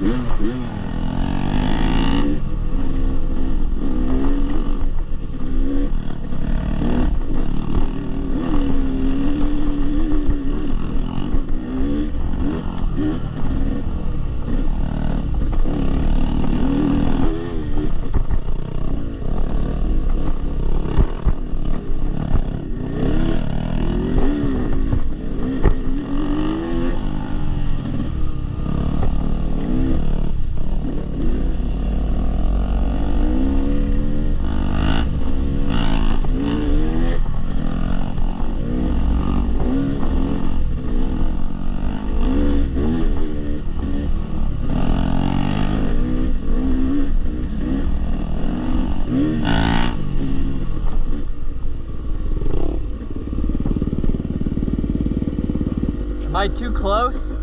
Yeah, yeah. I too close?